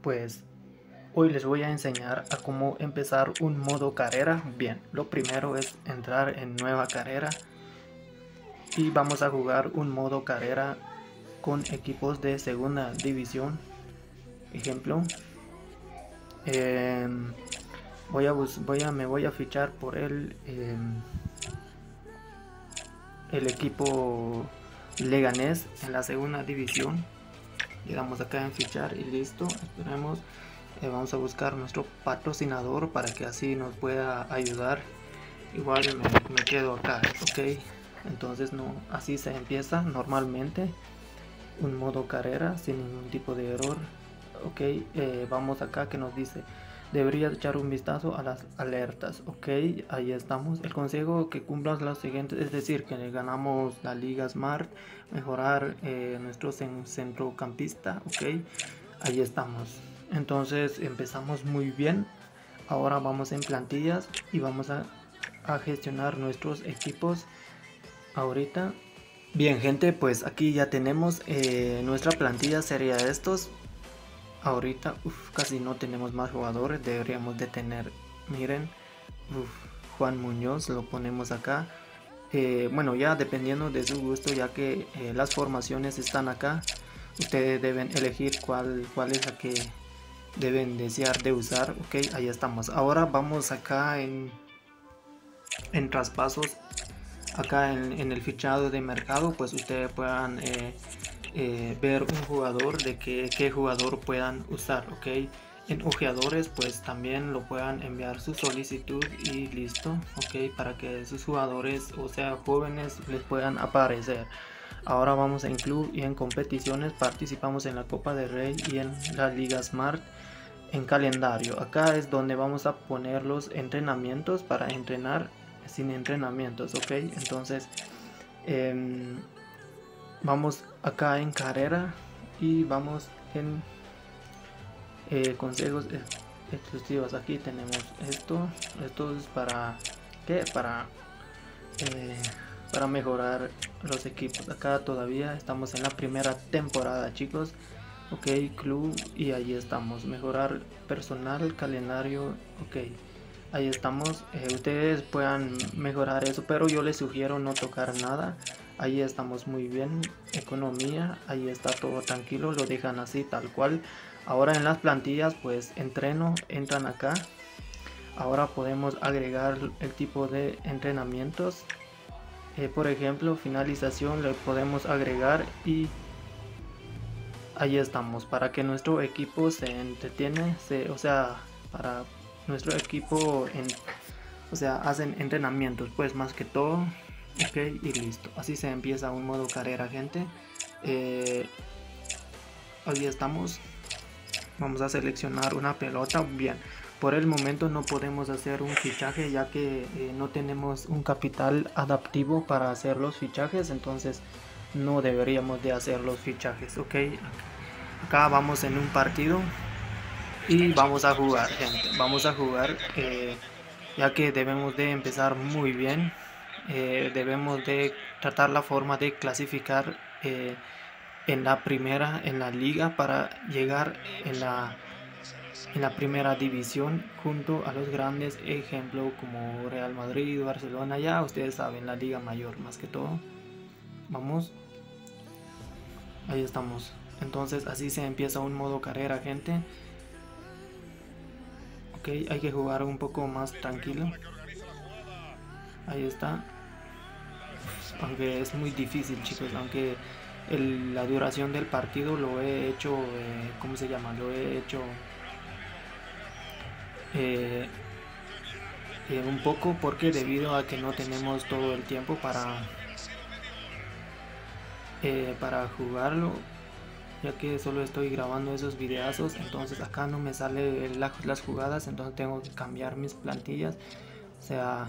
pues hoy les voy a enseñar a cómo empezar un modo carrera. Bien lo primero es entrar en nueva carrera. Y vamos a jugar un modo carrera con equipos de segunda división. Ejemplo em, voy a voy a me voy a fichar por el em, el equipo Leganés en la segunda división le damos acá en fichar y listo esperemos. Eh, vamos a buscar nuestro patrocinador para que así nos pueda ayudar. Igual me, quedo acá ok. Entonces no así se empieza normalmente. Un modo carrera sin ningún tipo de error ok. Eh, vamos acá que nos dice debería echar un vistazo a las alertas ok ahí estamos. El consejo que cumplas los siguientes es decir que ganamos la liga smart mejorar eh, nuestro centrocampista ok ahí estamos. Entonces empezamos muy bien. Ahora vamos en plantillas y vamos a, gestionar nuestros equipos. Ahorita. Bien gente pues aquí ya tenemos eh, nuestra plantilla sería estos ahorita casi no tenemos más jugadores deberíamos de tener miren Juan Muñoz lo ponemos acá. Eh, bueno ya dependiendo de su gusto ya que eh, las formaciones están acá ustedes deben elegir cuál, cuál es la que deben desear de usar ok ahí estamos. Ahora vamos acá en en traspasos acá en, el fichado de mercado pues ustedes puedan eh, eh, ver un jugador de qué, jugador puedan usar ok en ojeadores pues también lo puedan enviar su solicitud y listo ok para que sus jugadores o sea jóvenes les puedan aparecer. Ahora vamos en club y en competiciones participamos en la copa de rey y en la liga smart en calendario. Acá es donde vamos a poner los entrenamientos para entrenar sin entrenamientos ok entonces em, vamos acá en carrera y vamos en eh, consejos exclusivos. Aquí tenemos esto. Esto es para qué para eh, para mejorar los equipos acá todavía. Estamos en la primera temporada chicos. Ok club y ahí estamos. Mejorar personal calendario ok. Ahí estamos. Eh, ustedes puedan mejorar eso pero yo les sugiero no tocar nada ahí estamos muy bien economía ahí está todo tranquilo lo dejan así tal cual. Ahora en las plantillas pues entreno entran acá. Ahora podemos agregar el tipo de entrenamientos. Eh, por ejemplo finalización le podemos agregar y ahí estamos para que nuestro equipo se entretiene se, o sea para nuestro equipo o sea hacen entrenamientos pues más que todo ok y listo. Así se empieza un modo carrera gente. Eh, estamos. Vamos a seleccionar una pelota. Bien por el momento no podemos hacer un fichaje ya que eh, no tenemos un capital adaptivo para hacer los fichajes entonces no deberíamos de hacer los fichajes ok. Acá vamos en un partido y vamos a jugar gente. Vamos a jugar eh, ya que debemos de empezar muy bien eh, debemos de tratar la forma de clasificar eh, en la primera en la liga para llegar en la en la primera división junto a los grandes ejemplos como Real Madrid, Barcelona, ya ustedes saben la liga mayor más que todo. Vamos. Ahí estamos. Entonces así se empieza un modo carrera, gente. Ok, hay que jugar un poco más tranquilo. Ahí está aunque es muy difícil chicos aunque la duración del partido lo he hecho eh, ¿cómo se llama? lo he hecho eh, eh, un poco porque debido a que no tenemos todo el tiempo para para jugarlo ya que solo estoy grabando esos videazos entonces acá no me sale las jugadas entonces tengo que cambiar mis plantillas o sea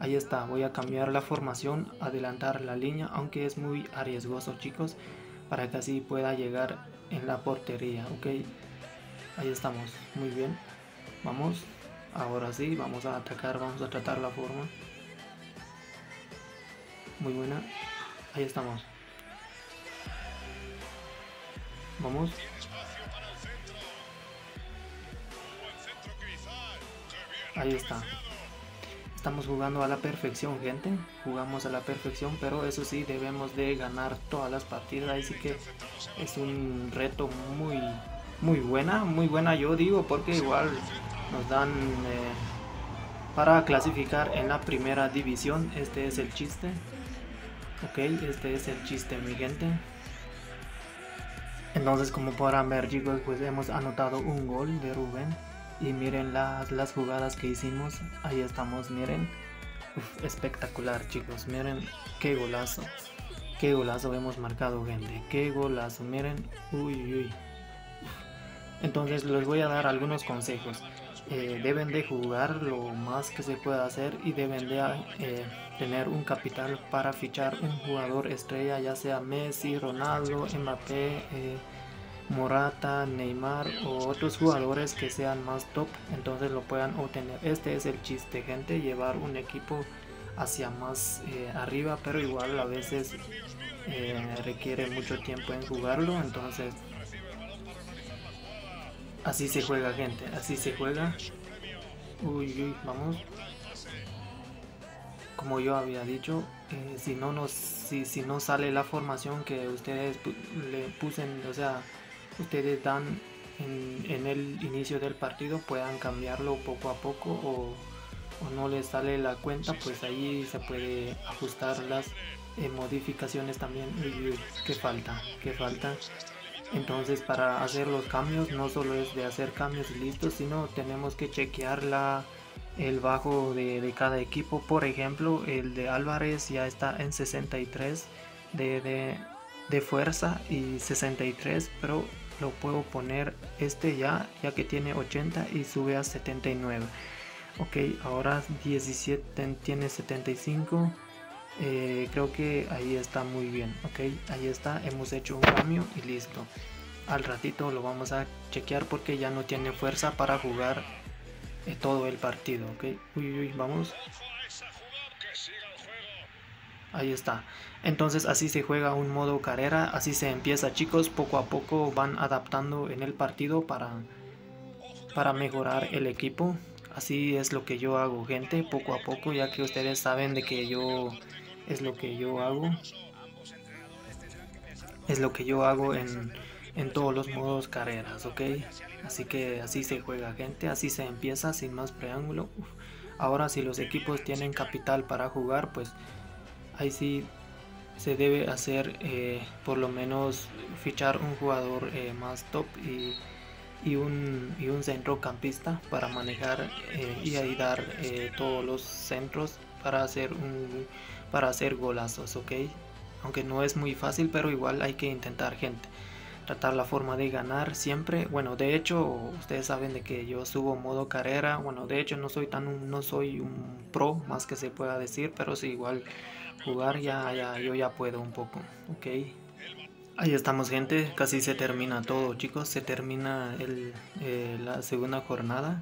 Ahí está, voy a cambiar la formación, adelantar la línea, aunque es muy arriesgoso chicos, para que así pueda llegar en la portería, ok. Ahí estamos, muy bien. Vamos, ahora sí, vamos a atacar, vamos a tratar la forma. Muy buena, ahí estamos. Vamos. Ahí está. Estamos jugando a la perfección, gente. Jugamos a la perfección, pero eso sí, debemos de ganar todas las partidas. Así que es un reto muy, muy buena, muy buena yo digo, porque igual nos dan eh, para clasificar en la primera división. Este es el chiste. Ok, este es el chiste, mi gente. Entonces, como podrán ver, chicos, pues hemos anotado un gol de Rubén. Y miren las, las jugadas que hicimos. Ahí estamos, miren. espectacular, chicos. Miren qué golazo. Qué golazo hemos marcado, gente. Qué golazo. Miren. Uy, uy. Entonces les voy a dar algunos consejos. Eh, deben de jugar lo más que se pueda hacer y deben de eh, tener un capital para fichar un jugador estrella, ya sea Messi, Ronaldo, Mbappé, eh, Morata, Neymar o otros jugadores que sean más top, entonces lo puedan obtener. Este es el chiste, gente, llevar un equipo hacia más eh, arriba, pero igual a veces eh, requiere mucho tiempo en jugarlo, entonces así se juega, gente, así se juega. Uy, uy, vamos. Como yo había dicho, eh, si no nos, si, si no sale la formación que ustedes le pusen, o sea, ustedes dan en, el inicio del partido puedan cambiarlo poco a poco o, no les sale la cuenta pues ahí se puede ajustar las eh, modificaciones también que falta que falta. Entonces para hacer los cambios no solo es de hacer cambios y listo sino tenemos que chequear la el bajo de, cada equipo. Por ejemplo el de Álvarez ya está en 63 de, de, de fuerza y 63 pero lo puedo poner este ya ya que tiene 80 y sube a 79 ok ahora 17 tiene 75 eh, creo que ahí está muy bien ok ahí está hemos hecho un cambio y listo. Al ratito lo vamos a chequear porque ya no tiene fuerza para jugar eh, todo el partido ok. Uy uy vamos ahí está entonces así se juega un modo carrera, así se empieza chicos, poco a poco van adaptando en el partido para, para mejorar el equipo. Así es lo que yo hago gente, poco a poco, ya que ustedes saben de que yo es lo que yo hago. Es lo que yo hago en, en todos los modos carreras, ¿ok? Así que así se juega gente, así se empieza sin más preámbulo. Ahora si los equipos tienen capital para jugar, pues ahí sí se debe hacer eh, por lo menos fichar un jugador eh, más top y, y, un, y un centrocampista para manejar eh, y ahí dar todos los centros para hacer un para hacer golazos ok aunque no es muy fácil pero igual hay que intentar gente. Tratar la forma de ganar siempre. Bueno de hecho ustedes saben de que yo subo modo carrera. Bueno de hecho no soy tan no soy un pro más que se pueda decir pero sí igual jugar ya, ya, yo ya puedo un poco, ok. Ahí estamos gente, casi se termina todo chicos, se termina el, eh, la segunda jornada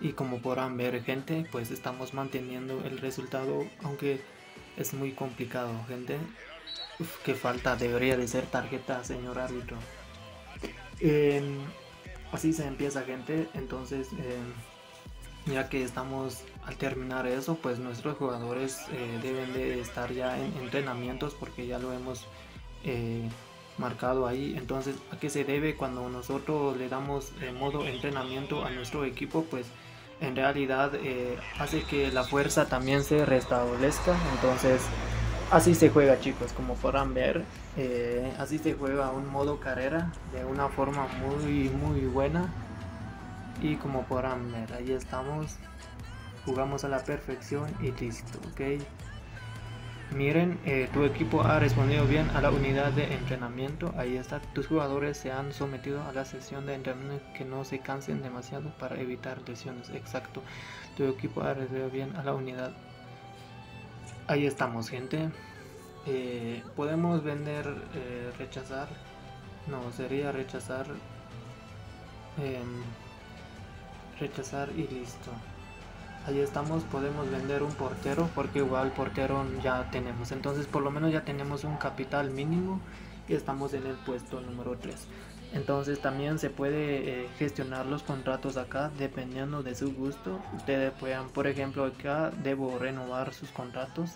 y como podrán ver gente, pues estamos manteniendo el resultado, aunque es muy complicado gente. Uf, que falta, debería de ser tarjeta señor árbitro. Em, así se empieza gente, entonces... Em, ya que estamos al terminar eso pues nuestros jugadores eh, deben de estar ya en entrenamientos porque ya lo hemos eh, marcado ahí. Entonces a qué se debe cuando nosotros le damos eh, modo entrenamiento a nuestro equipo pues en realidad hace que la fuerza también se restablezca. Entonces así se juega chicos como podrán ver. Así se juega un modo carrera de una forma muy muy buena y como podrán ver ahí estamos. Jugamos a la perfección y listo ok. Miren eh, tu equipo ha respondido bien a la unidad de entrenamiento. Ahí está tus jugadores se han sometido a la sesión de entrenamiento que no se cansen demasiado para evitar lesiones. Exacto tu equipo ha respondido bien a la unidad. Ahí estamos gente. Eh, podemos vender eh, rechazar. No sería rechazar em, rechazar y listo. Ahí estamos podemos vender un portero porque igual portero ya tenemos. Entonces por lo menos ya tenemos un capital mínimo y estamos en el puesto número 3 entonces también se puede eh, gestionar los contratos acá dependiendo de su gusto. Ustedes puedan por ejemplo acá debo renovar sus contratos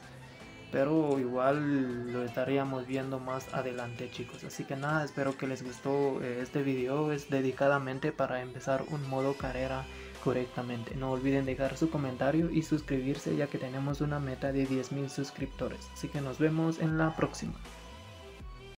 pero igual lo estaríamos viendo más adelante chicos. Así que nada espero que les gustó eh, este video. Es dedicadamente para empezar un modo carrera correctamente. No olviden dejar su comentario y suscribirse ya que tenemos una meta de 10.000 suscriptores. Así que nos vemos en la próxima